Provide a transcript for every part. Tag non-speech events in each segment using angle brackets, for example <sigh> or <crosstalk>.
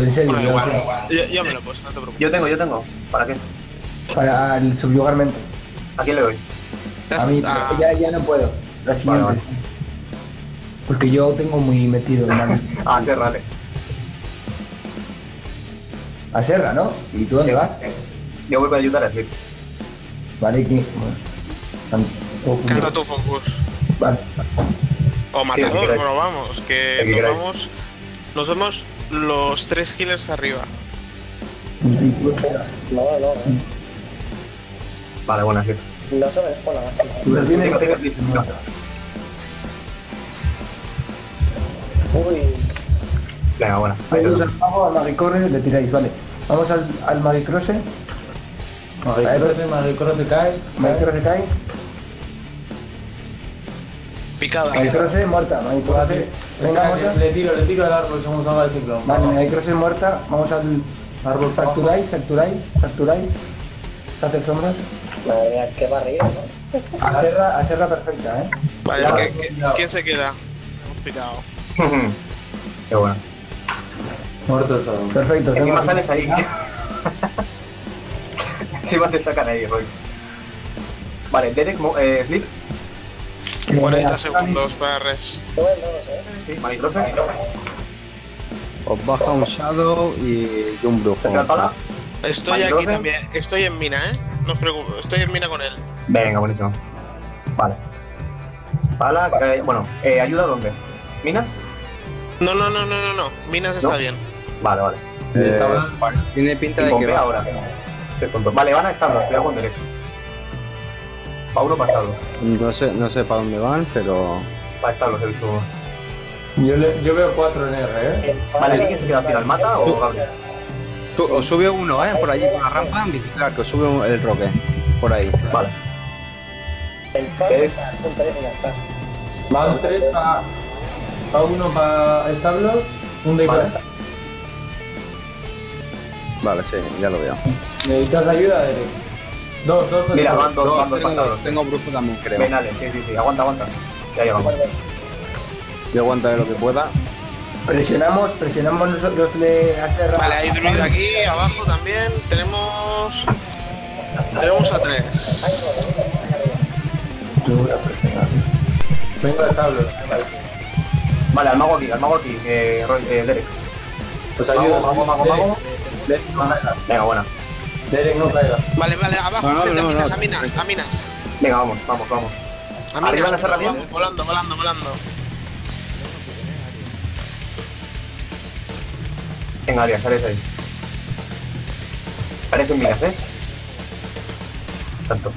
Pero en serio, Bueno, yo- igual, igual. Yo, yo me lo he puesto, no te preocupes. Yo tengo, yo tengo. ¿Para qué? para el subyugar mente. ¿A quién le doy? A mí Ah, ya, ya no puedo. La siguiente. vale. Porque yo tengo muy metido mano. <laughs> Ah, sí, vale. A Serra, ¿no? ¿Y tú dónde vas? Yo vuelvo a ayudar a Slip. Vale, que. Bueno, Canta tu focus. Vale. O Sí, matador, que pero vamos, que que nos queráis. vamos. Nos vemos los tres healers arriba. No, no, Vale, buena, Slip. no. Se me pone así. Tú lo tienes Tengo, que. No. Uy, Venga, buena. Ahí Vamos al mago, al magicorre, le tiráis, vale. Vamos al, al magicrosse. Magicross, Magicross se cae. Magicrosse cae. Picada. Magicrosse muerta. Magicrosse. Venga, Venga, muerta. le, le tiro, le tiro al árbol según salga el ciclón. Vale, Magicrosse muerta. Vamos al. Árbol Sacturai, Sacturai, Sacturai. Hace sombras. madre mía, qué barriga, ¿no? A Serra, a Serra perfecta, ¿eh? Vale, Ya, ¿qué- qué- ya. ¿quién se queda? Hemos picado. <laughs> Qué bueno. Muerto el salón. Perfecto. Encima tengo- sales ahí. <laughs> Encima te sacan ahí, Roy. Vale, Derek, eh, Slip. 40 segundos para res. Os baja un Shadow y un brujo. Estoy aquí también. Estoy en mina, ¿eh? No os preocupéis. Estoy en mina con él. Venga, buenísimo. Vale. Pala, eh, bueno, eh, ¿ayuda dónde? ¿Minas? No, no, no, no, no, no. Minas está No. bien. Vale, vale. Eh, tiene pinta de que va. ahora. Vale, van a estarlos, cuidado con Derek. Pa' uno para. No sé, no sé para dónde van, pero. Para visto uno. Yo, le- yo veo cuatro en R, ¿eh? El Vale, ¿alguien se queda al final? ¿Mata o Gabriel? Su- os sube uno, ¿eh? Por allí, por la rampa, vigilar, que os sube un- el roque. Por ahí. Vale. El ya está. Van tres para. Pa uno para establos, un de Vale. para. Vale, sí, ya lo veo. ¿Necesitas ayuda, Derek? Dos, dos. Mira, dos. van dos, van dos tengo, brujo también, creo. Venale, sí, sí, sí. Aguanta, aguanta. Ya llegamos. Yo aguantaré lo que pueda. Presionamos, presionamos nosotros de a Serra. Vale, hay druid aquí, abajo también. Tenemos. Tenemos a tres. Vengo de establos. Vale, al mago aquí, al mago aquí, eh, Roy, eh, Derek. Pues ayuda. mago, mago, mago. Derek. Venga, buena. Derek, no caiga. Vale, vale, abajo, No, no, gente, no, a minas, no. a minas, a minas. Venga, vamos, vamos, vamos. A minas, la pero vamos, volando, volando, volando. Venga, Arias, sales ahí. Parecen minas, ¿eh? Tanto.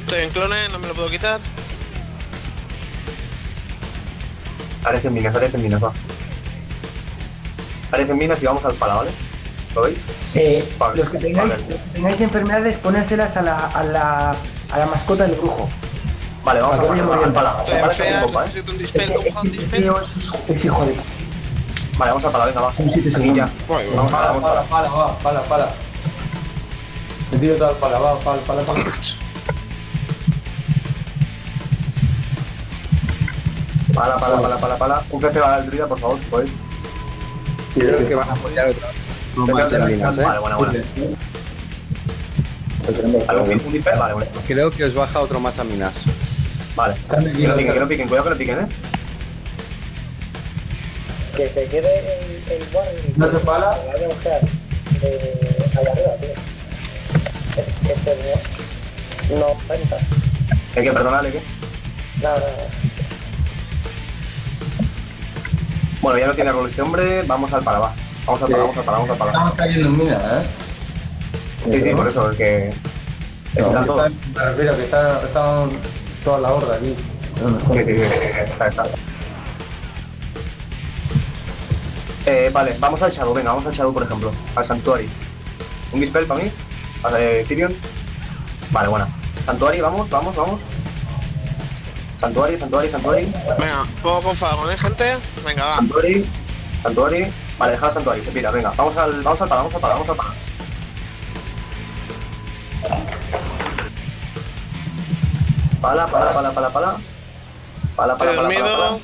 Estoy en clone, no me lo puedo quitar. Ares en minas, Ares en minas, va. Ares en minas y vamos al pala, ¿vale? ¿Lo veis? Eh, Vale, los, que tengáis, vale. los que tengáis enfermedades, ponérselas a la, a la, a la mascota del brujo. Vale, vamos pala, bien. al pala. Estoy en Pala que fea, hay copa, necesito un Es un hijo de... Vale, vamos al pala, venga, va. Voy, voy. Vamos pala, pala. pala, va, pala, pala. Me tiro todo al pala, va, pala, pala, pala. Pala, pala, pala, pala, pala. Un jefe va al druida, por favor. Creo que van a apoyar otra no más minas, ¿eh? Vale, buena, buena. Vale, un vale, bueno. Creo que os baja otro más a minas. Vale. Que no piquen, que no piquen, cuidado que no piquen, ¿eh? Que se quede el, el guardia. No se pala. Que vaya a buscar eh, allá arriba, tío. Es- Este no. No, cuenta. Hay que perdonarle, ¿qué? Nada, nada. Bueno, ya no tiene rol este hombre, vamos al pala, va. Vamos al pala, vamos al pala, vamos al pala. Estamos cayendo en mina, ¿eh? Sí, sí, por eso, es que... Están todos. Me refiero que está, están toda la horda aquí. Sí, sí, sí, está, está. Eh, vale, vamos al Shadow, venga, vamos al Shadow, por ejemplo. Al Sanctuary. ¿Un dispel para mí? Vale, eh, Tyrion. Vale, buena. Santuari, vamos, vamos, vamos. Santuari, Santuari, Santuari. Venga, pongo con Fagón, ¿eh, gente? Venga, va. Santuari, Santuari. Vale, deja el Santuari, se pira, venga. Vamos al, vamos al pala, vamos al pala, vamos al pala. Pala, pala, pala, pala, pala. Pala, pala, Estoy pala, pala, dormido.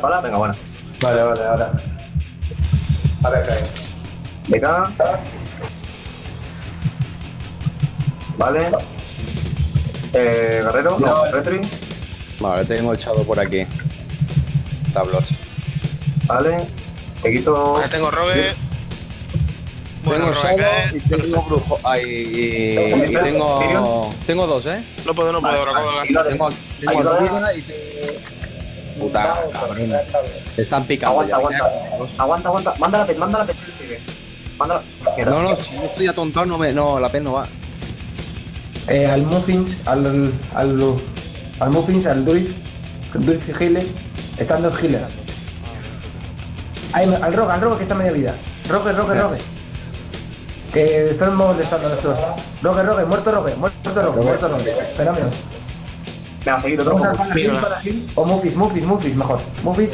pala. Venga, buena. Vale, vale, ahora. A ver, cae. Venga. Vale. Eh, Guerrero, no, Retri. Vale, tengo echado por aquí. Tablos. Vale. Te quito. Vale, tengo rogue. Bueno, tengo rogue y tengo brujo. Ay, y, y tengo. Tengo dos, ¿eh? No puedo, no puedo, no puedo gastar. Tengo, tengo y tengo. Puta, cabrón. Te están picando Aguanta, ya. aguanta. Aguanta, aguanta. Manda la pet, manda la pet. Manda la. No, no, si yo estoy atontado, no, me, no, la pen no va. Eh, al Muffins, al. al. al Muffins, al Druid. Druid y Healer. Están dos healers. Ahí, al Rogue, al Rogue que está a media vida. Rogue, Rogue, Sí. Rogue. Que están molestando a nuestros. Rogue, Rogue, muerto Rogue, muerto Rogue, muerto Rogue. Otro Vamos poco. al Palagil, Palagil. O Muffis, Muffis, Muffis, mejor. Muffis.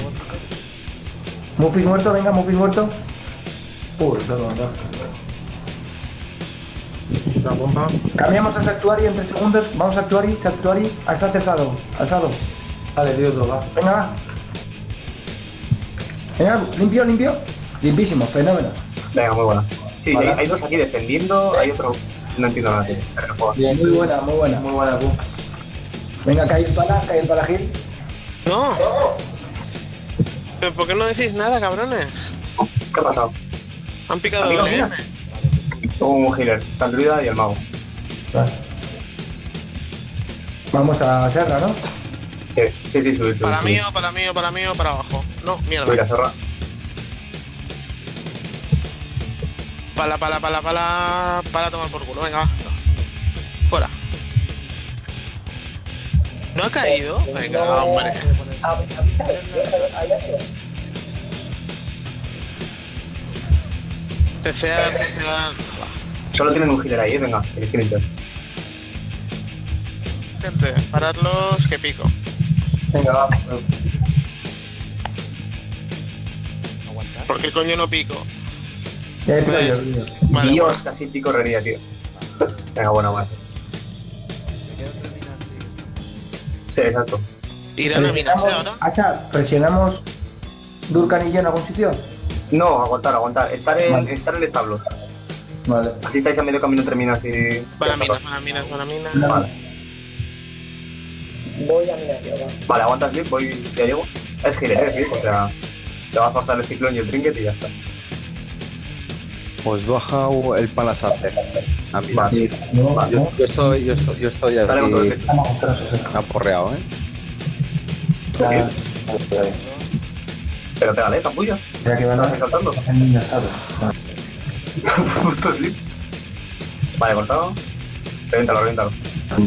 Muffis muerto, venga, Muffis muerto. No. Una bomba. Cambiamos a Sactuari en 3 segundos. Vamos a Sactuari, Sactuari, al Shadow, al Shadow. Vale, tío, otro va. Venga, va. Venga, limpio, limpio. Limpísimo, fenómeno. Venga, muy buena. Sí, Vale. hay, hay dos aquí defendiendo, hay otro. No entiendo nada, tío. Bien, Muy buena, muy buena. Muy buena, tú. Venga, cae el pala, cae el palagil. No. ¿Pero por qué no decís nada, cabrones? ¿Qué ha pasado? Han picado Amigo, LM. Un healer, y el mago. Vale. Vamos a Serra, ¿no? Sí, sí, sí, subir. Para mí o para mí o para mí o para abajo. No, mierda. a Serra. Pala, pala, pala, pala. Para tomar por culo. Venga, va. Fuera. ¿No ha caído? Venga, No, hombre. TCA, TCA. Solo tienen un healer ahí, venga, el Splinter. Gente, paradlos que pico. Venga, va. ¿Por qué coño no pico? He Joder. perdido. Vale, Dios, bueno. casi pico correría, tío. Venga, buena, buena. Sí, exacto. ¿Irán a Presionamos- ahora? Asa, presionamos Durkan y yo en algún sitio. No, aguantar, aguantar. Estar en, Vale. estar en establos. Vale. Así estáis a medio camino minas y. Para minas, para minas, para minas. Vale. Voy a mirar yo, va. Vale, aguanta Sleep, voy, ya llego. Es healer, es Sleep, o sea. Te vas a pasar el ciclón y el trinket y ya está. Pues baja el palasace. A mí. No. Yo estoy, yo estoy, yo estoy aquí aporreado, ¿eh? Ya, Pero pégale, capullo. ya que van ¿No a estás saltando? Justo Sleep. Vale, cortado. Reviéntalo, reviéntalo.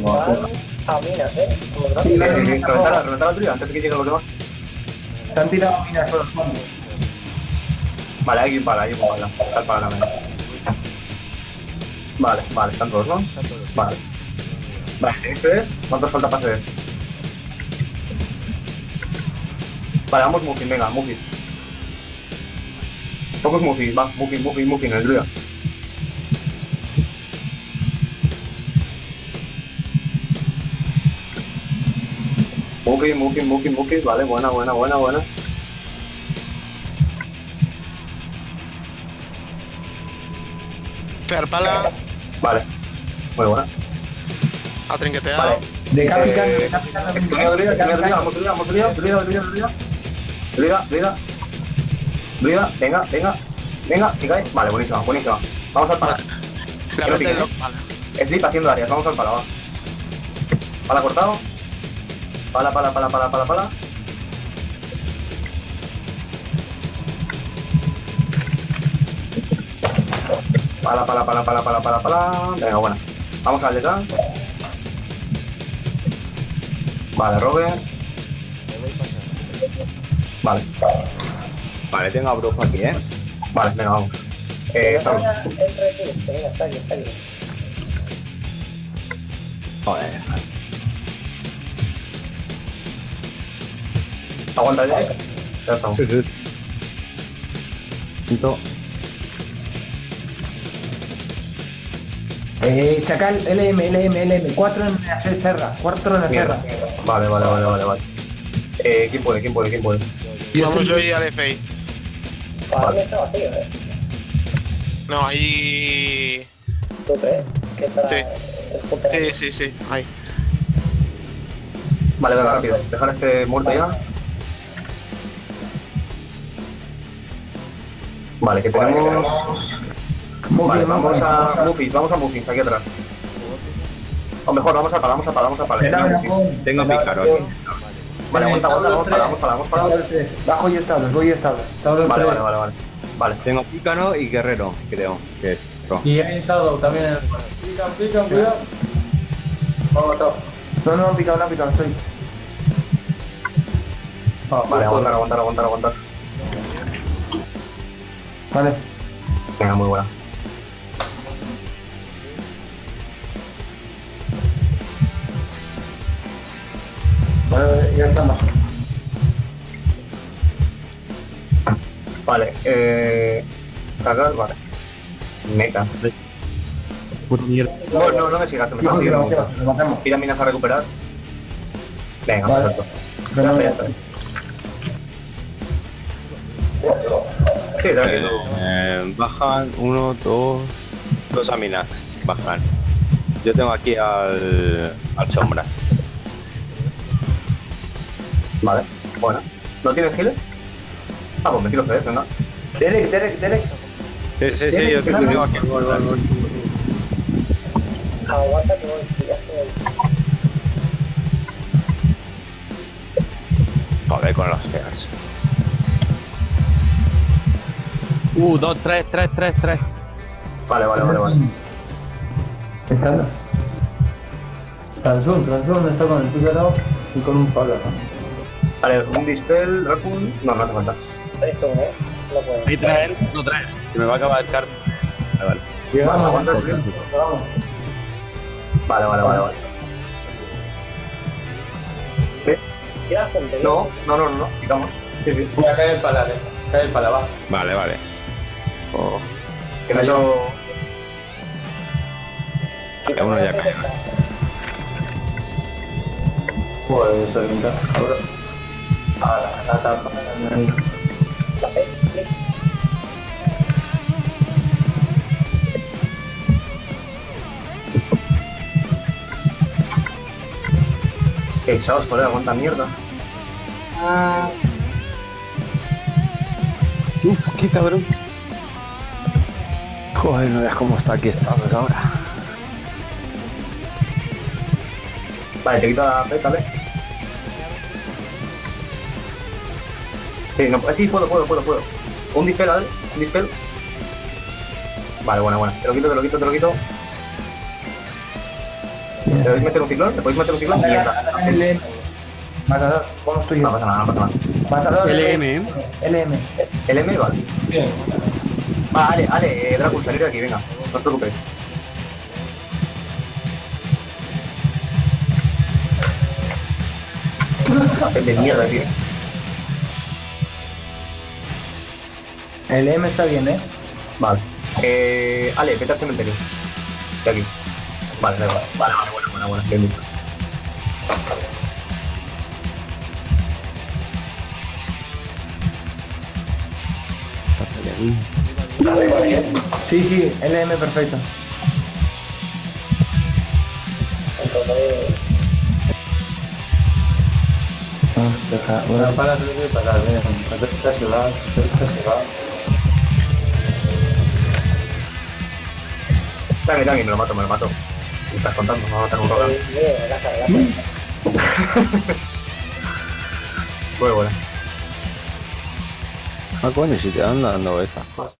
Van a minas, ¿eh? Sí. Sí, sí, sí. Reventala, reventala tuya antes de que lleguen los demás. Se han tirado minas por los fondos. Vale, hay que ir para, hay que ir para. Sal para la mesa. Vale, vale, están todos, ¿no? Vale. Vale, tenéis que ver cuántos falta para acceder. Vale, vamos Muffin, venga, Muffin. Pocos Muffin, va, Muffin, Muffin, Muffin, el druida. Muffin, Muffin, Muffin, Muffin, vale, buena, buena, buena, buena. Fer pala, Vale, muy buena. ha trinqueteado. Vale. De Capitan, Eh, de druida, Capitan. vamos, druida. Druida, druida. Druida, venga, venga, venga, cae. Vale, buenísima, buenísima. Vamos al pala. ¿eh? pala. Sleep haciendo áreas, vamos al pala, va. Pala cortado. Pala, pala, pala, pala, pala, pala. Pala, pala, pala, pala, pala, pala, pala. Venga, buena. Vamos al detrás. Vale, Robert. Vale, Vale, tengo a brujo aquí, ¿eh? vale, venga, vamos. Eh, estamos. Joder. Aguanta ya. Ya estamos. Sí, sí. Punto. Eh, Chacal, LM, LM, LM. 4 en la Serra. 4 en la Mierda. Serra. Vale, vale, vale, vale, vale. Eh, ¿quién puede? ¿Quién puede? ¿Quién puede? Vamos yo y al FI. Está vacío, ¿eh? No, ahí. ¿Tú crees? Que estará Sí. Sí, sí, sí, ahí. Vale, venga, rápido. Dejar este muerto ya. Vale, que tenemos... Vale, vamos a Muffis, vamos a Muffis, aquí atrás. O mejor, vamos a pala, vamos a pala, vamos a. Ramón. Tengo pícaro aquí. Vale, aguanta, aguanta, vamos para, vamos para, vamos para. Bajo y establos, voy y. Tablos Vale, vale, vale, vale. Vale, Tengo pícaro y guerrero, creo. Que es eso. Y hay Shadow también en el Pican, pican, cuidado. Vamos, top. No, no, picado, no, picado, estoy. Ah, vale, aguantar, aguantar, aguantar, aguantar. Vale. Venga, muy buena. Vale, ya estamos. Vale, eh... Sacar, vale. Meca. No, no, no me sigas, que me estás siguiendo. Tira minas a recuperar. Venga, Vale. perfecto. Ya Eh, bajan uno, dos, dos aminas. Bajan. Yo tengo aquí al, al sombras. Vale, bueno. ¿No tienes giles? Ah, pues me tiro CS, venga. Derek, Derek, Derek. Sí, sí, sí, yo tengo aquí. Aguanta que voy, ya estoy. Joder, con los feas. Uh, dos, tres, tres, tres, tres. Vale, vale, vale, vale. Estando. Transun, Transun está con el pícaro y con un palo. Vale, un dispel, Raccoon. No, no hace falta. Tres tú, ¿eh? No puedo. Ahí traen, no traen. Se me va a acabar el carro. Vale, vale. Llegamos, Vale, antes, aguanta, vamos. Vale, vale, vale, vale. ¿Sí? Ya, gente. No, no, no, no, no. Quitamos. Sí, sí. Voy a caer para la caer para la baja. Vale, vale. Oh, Que meto... ya uno ya cayó. Pues soy un cabrón. Ahora, la tapa. La. Que echaos, joder, aguanta mierda. Uf, qué cabrón. Joder, no veas cómo está aquí estamos ahora. Vale, te quito la P, ¿vale? Sí, no, sí, puedo, puedo, puedo, puedo. Un dispel, ¿vale? Un dispel. Vale, buena, buena. Te lo quito, te lo quito, te lo quito. ¿Te podéis meter un ciclón? ¿Te podéis meter un ciclón? Matador, vamos tú y yo. No pasa nada, no pasa nada. Matador. LM. LM. LM, vale. Bien. Va, Ale, Ale, eh, Dracul, salir de aquí, venga. No os preocupéis. Hacen de mierda, tío. LM está bien, ¿eh? Vale. Eh, Ale, vete al cementerio. De aquí. Vale, da igual. Vale, vale, buena, buena, buena. Bien Sí, sí, LM perfecto. Entonces, Una para subir y para tranqui, me lo mato, me lo mato. Me estás contando, me va a matar un casa. <laughs> Muy buena. Ah, coño, si te anda dando esta.